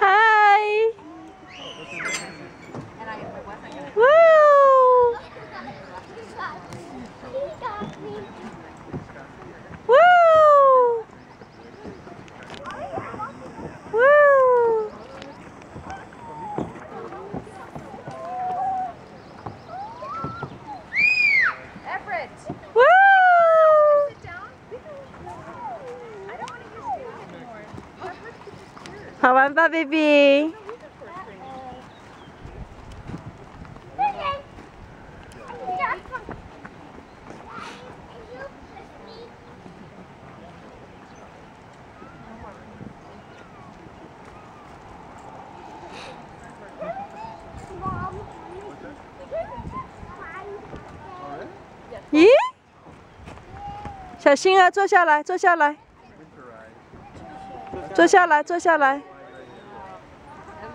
Hi. Hi. 好玩吧，baby。咦？小心啊！坐下来，坐下来，坐下来，坐下来。